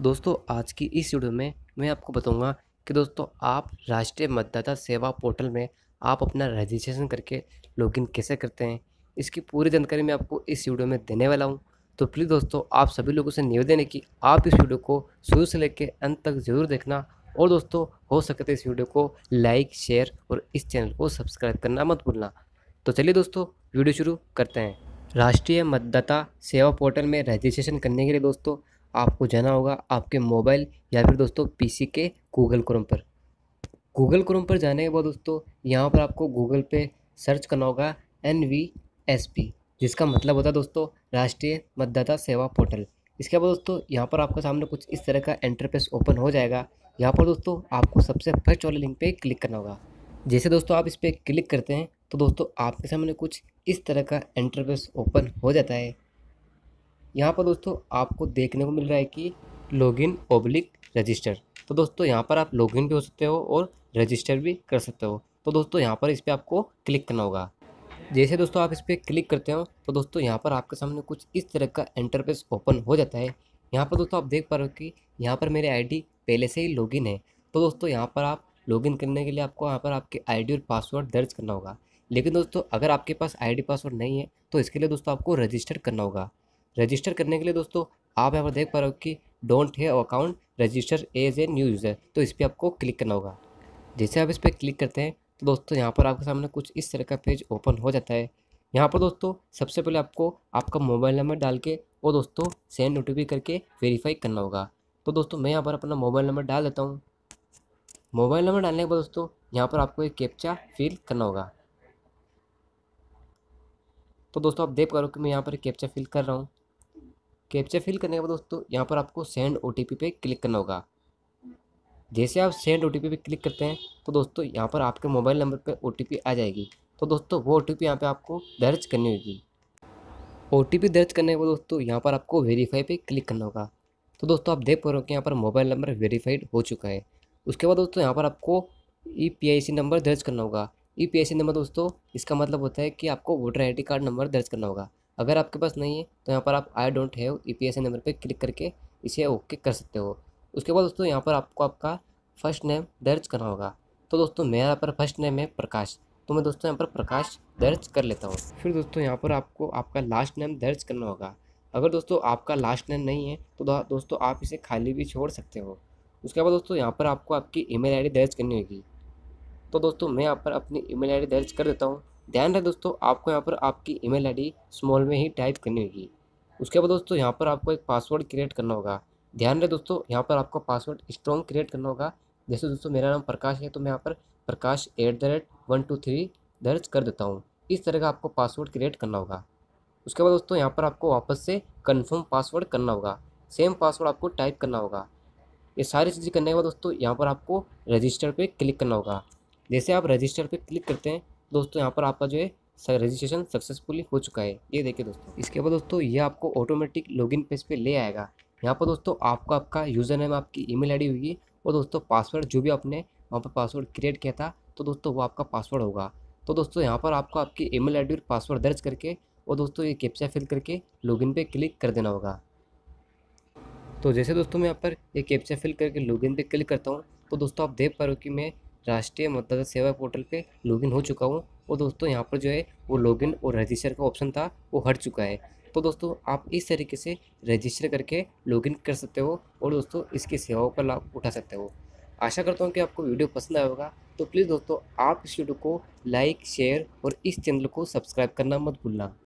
दोस्तों, आज की इस वीडियो में मैं आपको बताऊँगा कि दोस्तों, आप राष्ट्रीय मतदाता सेवा पोर्टल में आप अपना रजिस्ट्रेशन करके लॉगिन कैसे करते हैं, इसकी पूरी जानकारी मैं आपको इस वीडियो में देने वाला हूँ। तो प्लीज़ दोस्तों, आप सभी लोगों से निवेदन है कि आप इस वीडियो को शुरू से लेकर अंत तक ज़रूर देखना और दोस्तों, हो सके तो इस वीडियो को लाइक शेयर और इस चैनल को सब्सक्राइब करना मत भूलना। तो चलिए दोस्तों, वीडियो शुरू करते हैं। राष्ट्रीय मतदाता सेवा पोर्टल में रजिस्ट्रेशन करने के लिए दोस्तों आपको जाना होगा आपके मोबाइल या फिर दोस्तों पीसी के गूगल क्रोम पर। गूगल क्रोम पर जाने के बाद दोस्तों यहाँ पर आपको गूगल पे सर्च करना होगा एन वी एस पी, जिसका मतलब होता है दोस्तों राष्ट्रीय मतदाता सेवा पोर्टल। इसके बाद दोस्तों यहाँ पर आपके सामने कुछ इस तरह का इंटरफेस ओपन हो जाएगा। यहाँ पर दोस्तों आपको सबसे फ़र्स्ट वाले लिंक पे क्लिक करना होगा। जैसे दोस्तों आप इस पर क्लिक करते हैं तो दोस्तों आपके सामने कुछ इस तरह का इंटरफेस ओपन हो जाता है। यहाँ पर दोस्तों आपको देखने को मिल रहा है कि लॉगिन ओब्लिक रजिस्टर तो दोस्तों यहाँ पर आप लॉगिन भी हो सकते हो और रजिस्टर भी कर सकते हो। तो दोस्तों यहाँ पर इस पर आपको क्लिक करना होगा। जैसे दोस्तों आप इस पर क्लिक करते हो तो दोस्तों यहाँ पर आपके सामने कुछ इस तरह का इंटरफेस ओपन हो जाता है। यहाँ पर दोस्तों आप देख पा रहे हो कि यहाँ पर मेरे आईडी पहले से ही लॉगिन है। तो दोस्तों यहाँ पर आप लॉगिन करने के लिए आपको यहाँ पर आपके आईडी और पासवर्ड दर्ज करना होगा। लेकिन दोस्तों अगर आपके पास आईडी पासवर्ड नहीं है तो इसके लिए दोस्तों आपको रजिस्टर करना होगा। रजिस्टर करने के लिए दोस्तों, आप यहाँ पर देख पा रहे हो कि डोंट है account, register as a new user. तो इस पर आपको क्लिक करना होगा। जैसे आप इस पर क्लिक करते हैं तो दोस्तों यहाँ पर आपके सामने कुछ इस तरह का पेज ओपन हो जाता है। यहाँ पर दोस्तों, सबसे पहले आपको आपका मोबाइल नंबर डाल के और दोस्तों सेंड ओ करके वेरीफाई करना होगा। तो दोस्तों, मैं यहाँ पर अपना मोबाइल नंबर डाल देता हूँ। मोबाइल नंबर डालने के बाद दोस्तों, यहाँ पर आपको एक कैप्चा फिल करना होगा। तो दोस्तों, आप देख पा रहे हो कि मैं यहाँ पर कैप्चा फिल कर रहा हूँ। कैप्चा फिल करने के बाद दोस्तों, यहाँ पर आपको सेंड ओटीपी पे क्लिक करना होगा। जैसे आप सेंड ओटीपी पे क्लिक करते हैं तो दोस्तों, यहाँ पर आपके मोबाइल नंबर पर ओ आ जाएगी। तो दोस्तों, वो ओ टी यहाँ पर आपको दर्ज करनी होगी। ओटीपी दर्ज करने के बाद दोस्तों, यहाँ पर आपको वेरीफाई पे क्लिक करना होगा। तो दोस्तों, आप देख पा रहे हो कि यहाँ पर मोबाइल नंबर वेरीफाइड हो चुका है। उसके बाद दोस्तों, यहाँ पर आपको ई पी नंबर दर्ज करना होगा। ई पी नंबर दोस्तों, इसका मतलब होता है कि आपको वोटर आईडी कार्ड नंबर दर्ज करना होगा। अगर आपके पास नहीं है तो यहाँ पर आप I don't have E P S number पर क्लिक करके इसे ओके कर सकते हो। उसके बाद दोस्तों, यहाँ पर आपको आपका फ़र्स्ट नेम दर्ज करना होगा। तो दोस्तों मेरा यहाँ पर फ़र्स्ट नेम है प्रकाश। तो मैं दोस्तों, यहाँ पर प्रकाश दर्ज कर लेता हूँ। फिर दोस्तों, यहाँ पर आपको आपका लास्ट नेम दर्ज करना होगा। अगर दोस्तों, आपका लास्ट नेम नहीं है तो दोस्तों, आप इसे खाली भी छोड़ सकते हो। उसके बाद दोस्तों, यहाँ पर आपको आपकी ईमेल आईडी दर्ज करनी होगी। तो दोस्तों, मैं यहाँ पर अपनी ईमेल आईडी दर्ज कर देता हूँ। ध्यान रहे दोस्तों, आपको यहाँ पर आपकी ईमेल आईडी स्मॉल में ही टाइप करनी होगी। उसके बाद दोस्तों, यहाँ पर आपको एक पासवर्ड क्रिएट करना होगा। ध्यान रहे दोस्तों, यहाँ पर आपको पासवर्ड स्ट्रॉन्ग क्रिएट करना होगा। जैसे दोस्तों, मेरा नाम प्रकाश है तो मैं यहाँ पर Prakash at the rate one two three दर्ज कर देता हूँ। इस तरह का आपको पासवर्ड क्रिएट करना होगा। उसके बाद दोस्तों, यहाँ पर आपको वापस से कन्फर्म पासवर्ड करना होगा। सेम पासवर्ड आपको टाइप करना होगा। ये सारी चीज़ें करने के बाद दोस्तों, यहाँ पर आपको रजिस्टर पे क्लिक करना होगा। जैसे आप रजिस्टर पे क्लिक करते हैं दोस्तों, यहाँ पर आपका जो है रजिस्ट्रेशन सक्सेसफुली हो चुका है। ये देखिए दोस्तों, इसके बाद दोस्तों, ये आपको ऑटोमेटिक लॉगिन पेज पे ले आएगा। यहाँ पर दोस्तों, आपको, आपका यूज़र नेम आपकी ईमेल आईडी होगी और दोस्तों पासवर्ड जो भी आपने वहाँ पर पासवर्ड क्रिएट किया था तो दोस्तों, वो आपका पासवर्ड होगा। तो दोस्तों, यहाँ पर आपको आपकी ईमेल आईडी और पासवर्ड दर्ज करके और दोस्तों, ये कैप्चा फिल करके लॉगिन पे क्लिक कर देना होगा। तो जैसे दोस्तों, मैं यहाँ पर ये कैप्चा फिल करके लॉगिन पे क्लिक करता हूँ तो दोस्तों, आप देख पा रहे हो कि मैं राष्ट्रीय मतदाता सेवा पोर्टल पे लॉगिन हो चुका हूँ। और दोस्तों, यहाँ पर जो है, वो लॉगिन और रजिस्टर का ऑप्शन था, वो हट चुका है। तो दोस्तों, आप इस तरीके से रजिस्टर करके लॉगिन कर सकते हो और दोस्तों, इसकी सेवाओं का लाभ उठा सकते हो। आशा करता हूँ कि आपको वीडियो पसंद आया होगा। तो प्लीज़ दोस्तों, आप इस वीडियो को लाइक, शेयर और इस चैनल को सब्सक्राइब करना मत भूलना।